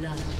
Blood.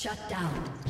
Shut down.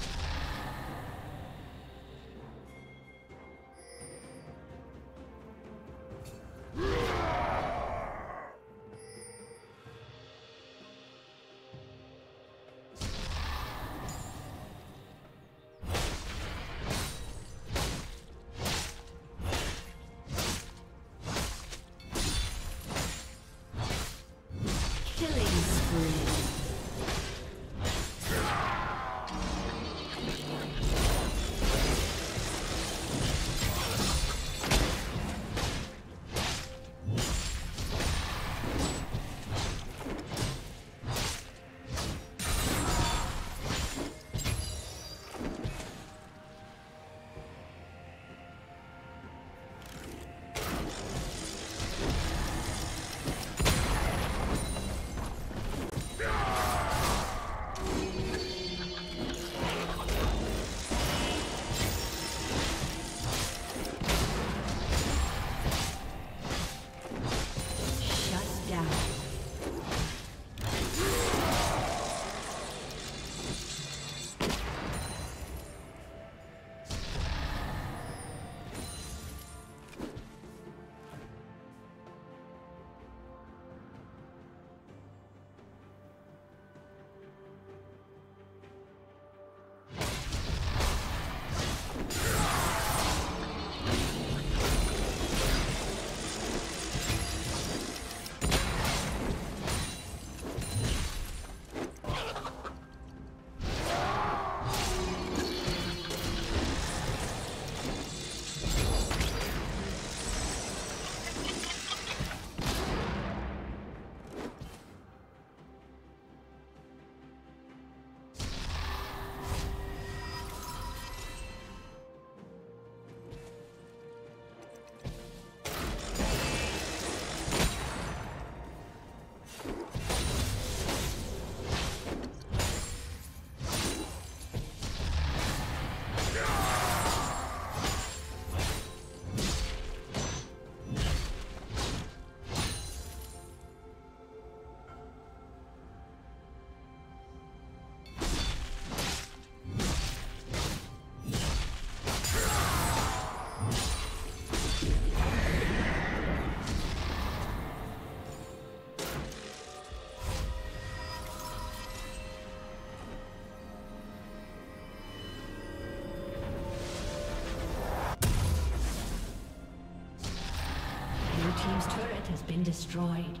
Been destroyed.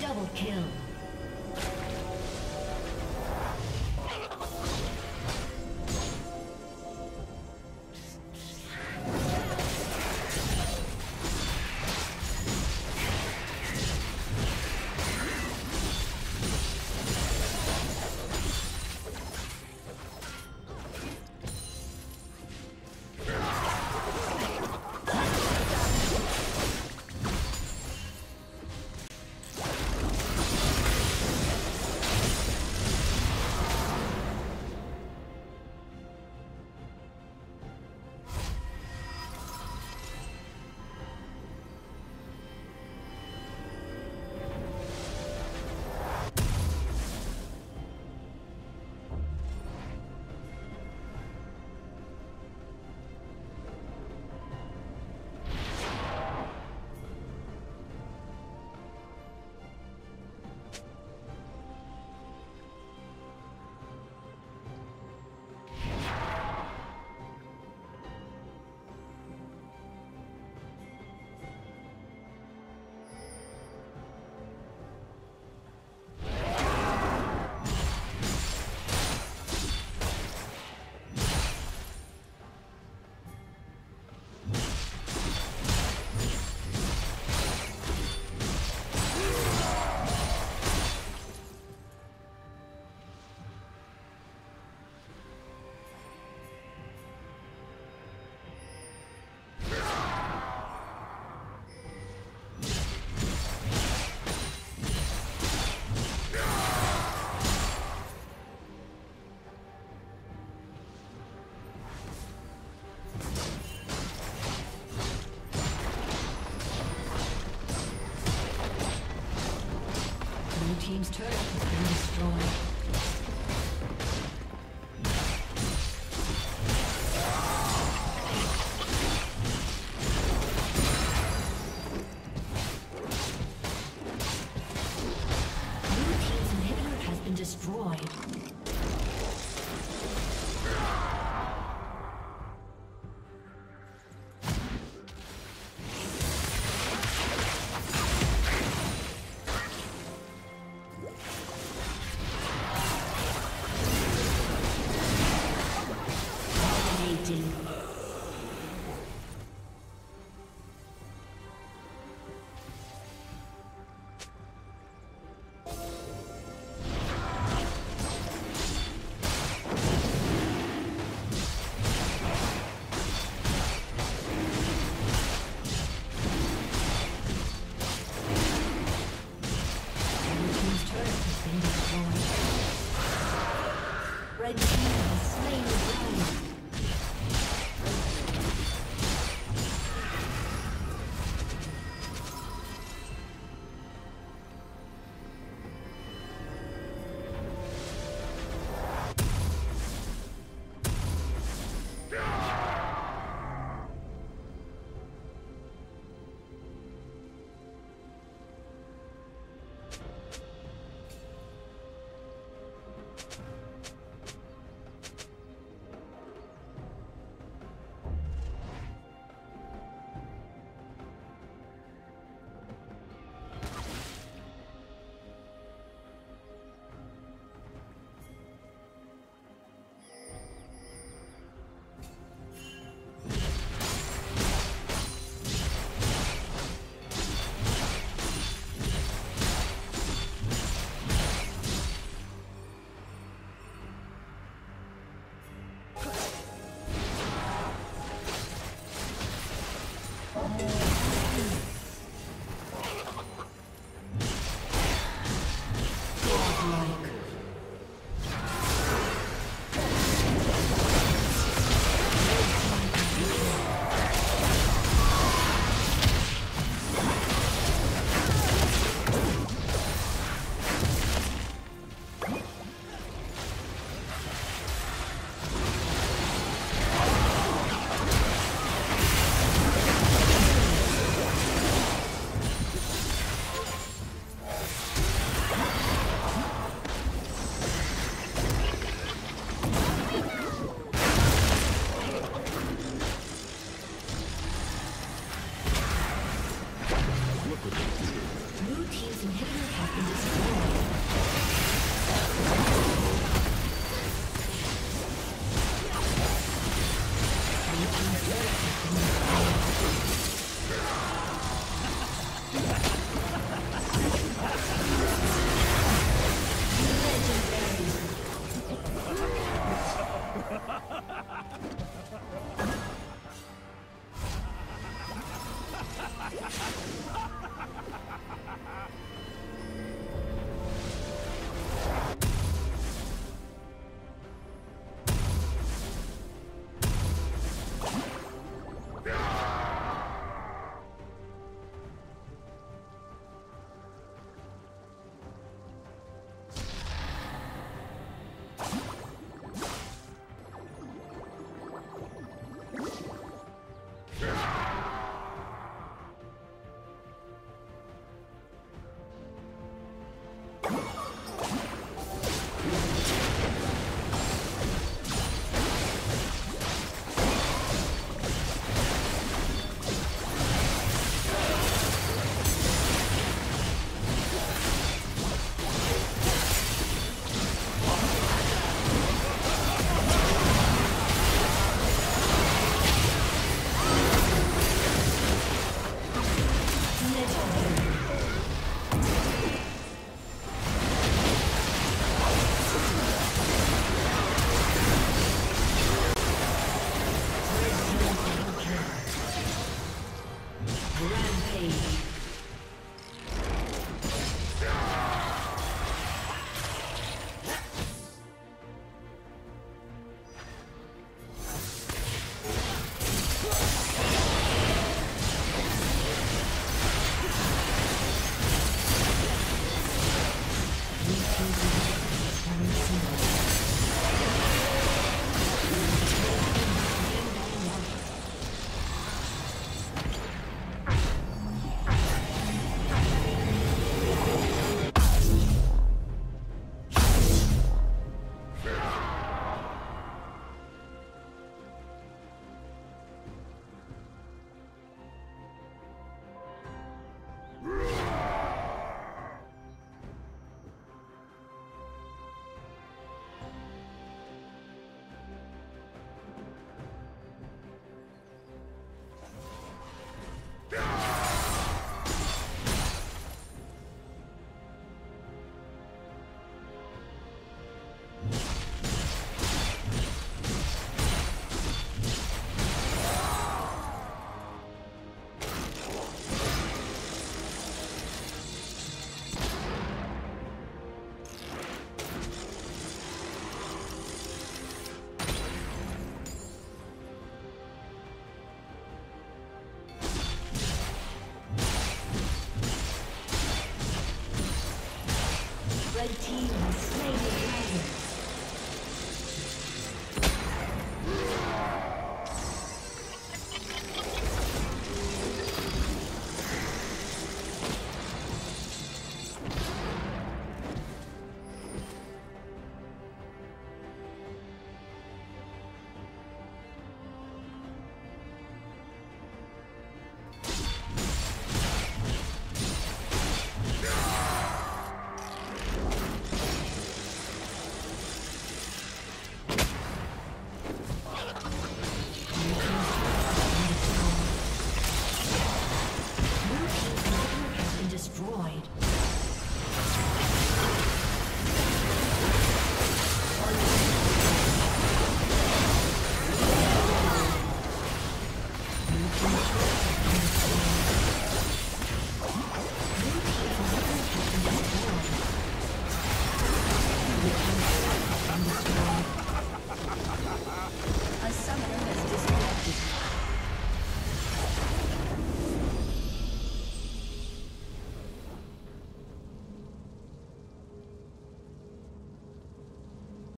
Double kill. Red team